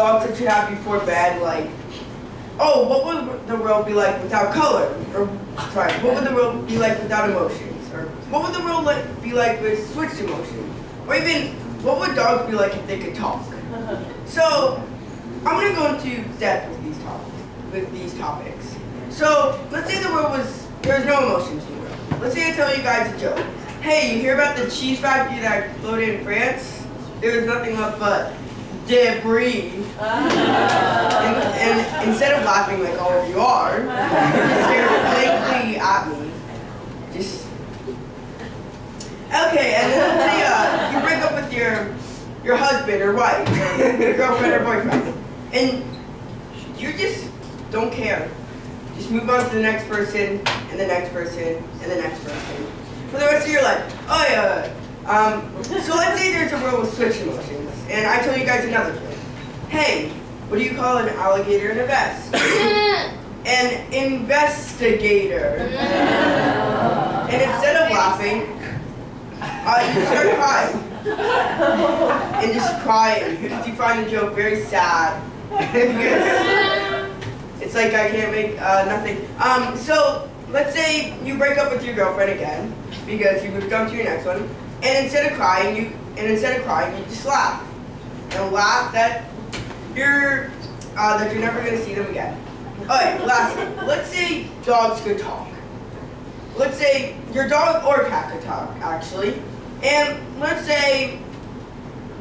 thoughts that you have before bed, like, oh, what would the world be like without color? Or, sorry, what would the world be like without emotions? Or what would the world like, be like with switched emotions? Or even, what would dogs be like if they could talk? So, I'm gonna go into depth with these topics. With these topics. So, let's say the world was there's no emotions in the world. Let's say I tell you guys a joke. Hey, you hear about the cheese factory that exploded in France? There was nothing left but debris. and, and instead of laughing like all of you are, stare blankly at me. Just okay. And then say uh, you break up with your your husband or wife, your girlfriend or boyfriend, and you just don't care. Just move on to the next person, and the next person, and the next person. For the rest of your life. Oh yeah. Um, so let's say there's a world with switch emotions, and I tell you guys another thing. Hey, what do you call an alligator in a vest? an investigator. and instead of laughing, uh, you start crying. and just crying because you find the joke very sad. it's like I can't make uh, nothing. Um, so let's say you break up with your girlfriend again because you moved on to your next one, and instead of crying, you and instead of crying, you just laugh and laugh that you're uh, that you're never gonna see them again. Alright, lastly, let's say dogs could talk. Let's say your dog or cat could talk, actually. And let's say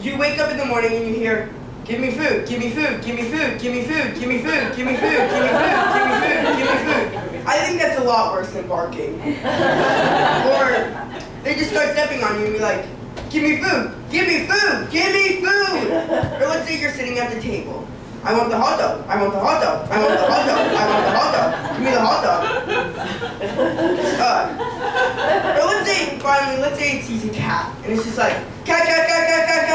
you wake up in the morning and you hear, give me food, give me food, give me food, give me food, give me food, give me food, give me food, give me food, give me food. I think that's a lot worse than barking. or they just start stepping on you and be like, Give me food! Give me food! Give me food! or let's say you're sitting at the table. I want the hot dog. I want the hot dog. I want the hot dog. I want the hot dog. Give me the hot dog. Uh, or let's say, finally, let's say it's a cat. And it's just like, cat, cat, cat, cat, cat,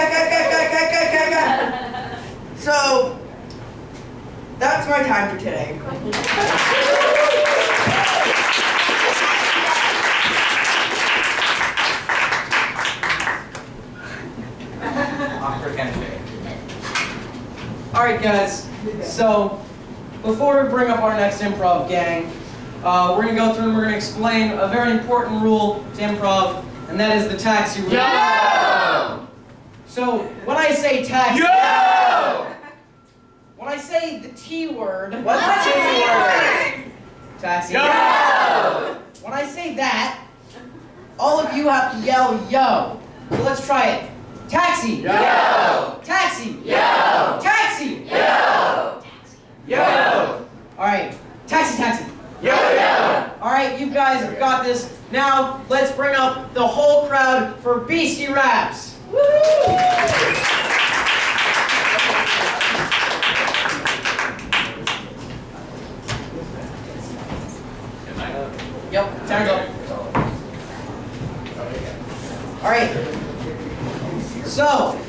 before we bring up our next improv gang, uh, we're gonna go through and we're gonna explain a very important rule to improv, and that is the taxi rule. Yo! So when I say taxi, Yo! when I say the T word, What's the T word? taxi. Yo! When I say that, all of you have to yell yo. So let's try it. Taxi. Yo! Taxi. Yo! Taxi. Yo! Yo! All right. Taxi. Taxi. Yo! Yo! All right, you guys have got this. Now let's bring up the whole crowd for Beastie Raps. Yep, time to go. All right. So,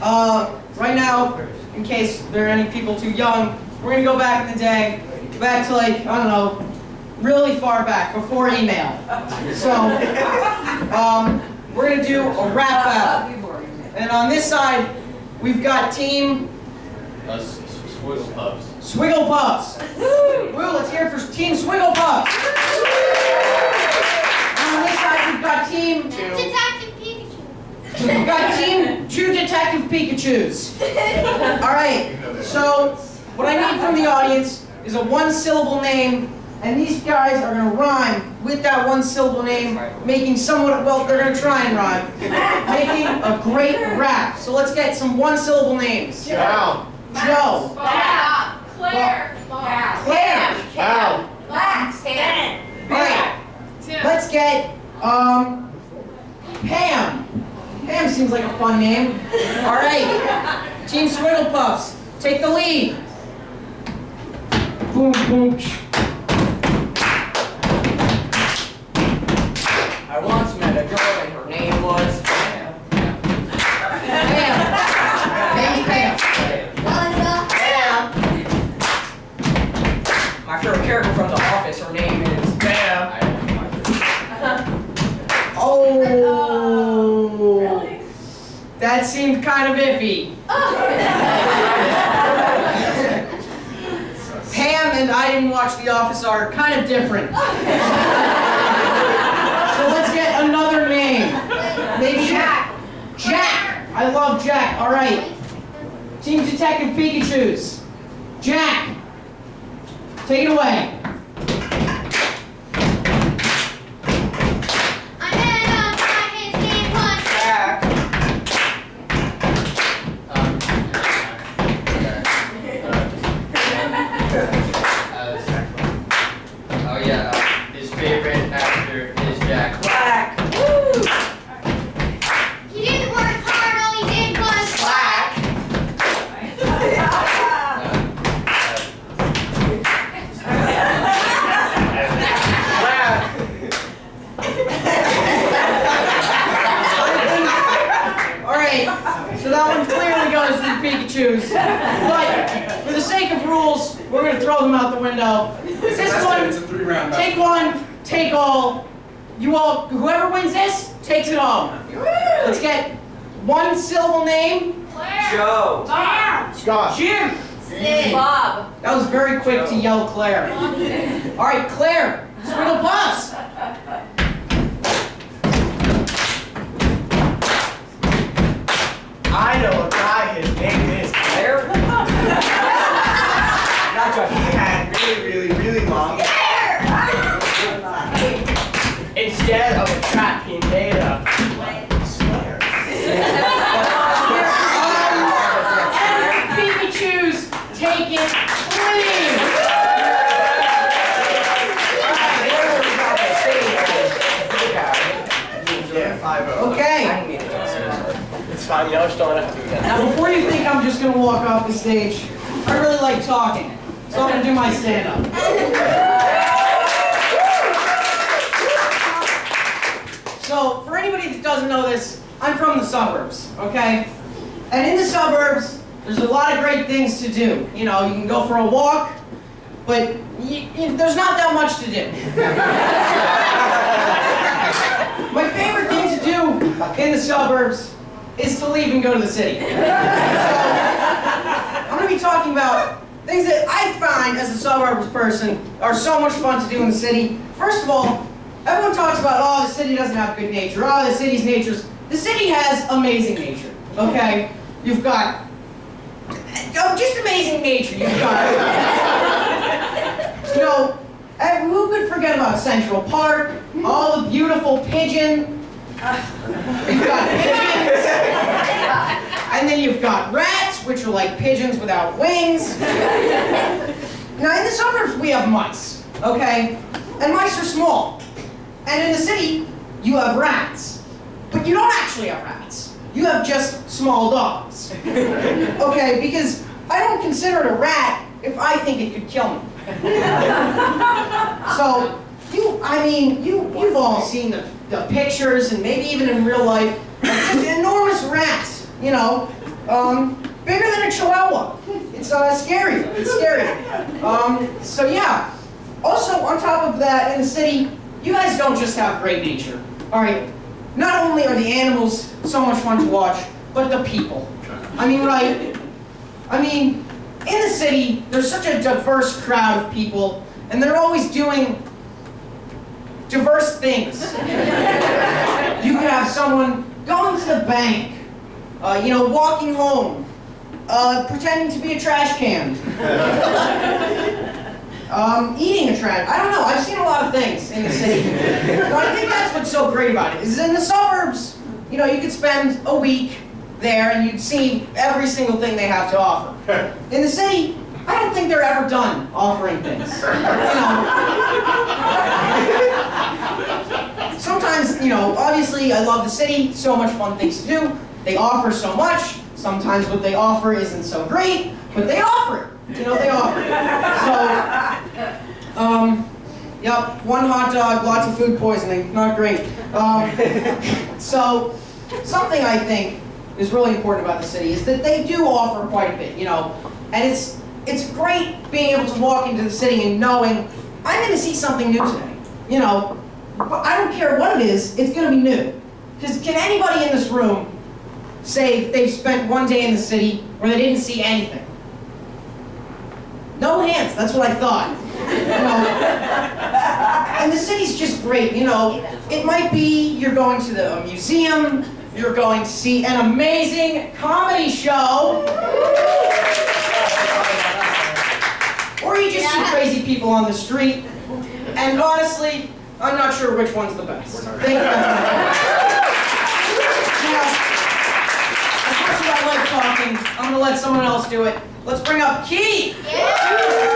uh, right now, in case there are any people too young, we're gonna go back in the day, back to like I don't know, really far back before email. So, um, we're gonna do a rap battle, and on this side, we've got Team Uh, Swiggle Pubs. Swiggle Pups. Woo! Let's hear it for Team Swiggle Pups. And on this side, we've got Team Detective Pikachu. We've got Team True Detective Pikachu's. All right. So what I need from the audience is a one-syllable name, and these guys are gonna rhyme with that one-syllable name, making somewhat well. They're gonna try and rhyme, making a great rap. So let's get some one-syllable names. Joe. Joe, Bob. Claire. Claire. Al. Max. Dan. All right. Let's get um Pam. Pam seems like a fun name. All right. Team Swigglepuffs, take the lead. Boom, boom. That seemed kind of iffy. Pam and I didn't watch The Office are kind of different. so let's get another name. Maybe Jack. Jack. I love Jack. All right. Team Detective Pikachu's. Jack. Take it away. The But for the sake of rules, we're going to throw them out the window. This It's one, a three round take one, take all. You all, whoever wins this, takes it all. Let's get one syllable name. Claire. Joe. Scott. Jim. Sid. Bob. That was very quick to yell Claire. All right, Claire. Squiggle Puffs. I know a guy, his name five Okay. It's fine, you know, I still don't to do that. Now, before you think I'm just gonna walk off the stage, I really like talking, so I'm gonna do my stand-up. So, for anybody that doesn't know this, I'm from the suburbs, okay? And in the suburbs, there's a lot of great things to do. You know, you can go for a walk, but y y there's not that much to do. My favorite to do in the suburbs is to leave and go to the city. So, I'm going to be talking about things that I find as a suburbs person are so much fun to do in the city. First of all, everyone talks about, oh, the city doesn't have good nature. Oh, the city's nature's. The city has amazing nature, okay? You've got, oh, just amazing nature. You've got, you know, who could forget about Central Park? All the beautiful pigeon. You've got pigeons. And then you've got rats, which are like pigeons without wings. Now, in the suburbs, we have mice, okay? And mice are small. And in the city, you have rats. But you don't actually have rats. You have just small dogs. Okay, because I don't consider it a rat if I think it could kill me. So, you, I mean, you, you've all seen the, the pictures and maybe even in real life, just enormous rats, you know, um, bigger than a chihuahua. It's uh, scary, it's scary. Um, so yeah, also on top of that, in the city, you guys don't just have great nature, all right? Not only are the animals so much fun to watch, but the people. I mean, right? I mean, in the city, there's such a diverse crowd of people, and they're always doing diverse things. you could have someone going to the bank, uh, you know, walking home, uh, pretending to be a trash can, um, eating a trash. I don't know. I've seen a lot of things in the city, but I think that's what's so great about it. Is in the suburbs, you know, you could spend a week there and you'd see every single thing they have to offer. In the city, I don't think they're ever done offering things. You know. Sometimes, you know, obviously I love the city, so much fun things to do. They offer so much. Sometimes what they offer isn't so great, but they offer it. You know, they offer it. So, um, yep, one hot dog, lots of food poisoning, not great. Um, so, something I think is really important about the city is that they do offer quite a bit, you know, and it's it's great being able to walk into the city and knowing I'm going to see something new today, you know. But I don't care what it is, it's going to be new. Because can anybody in this room say they've spent one day in the city where they didn't see anything? No hands, that's what I thought. You know, and the city's just great, you know. It might be you're going to the museum, you're going to see an amazing comedy show, or you just see crazy people on the street. And honestly, I'm not sure which one's the best. Thank you. Now, as much as I like talking, I'm gonna let someone else do it. Let's bring up Keith. Yeah.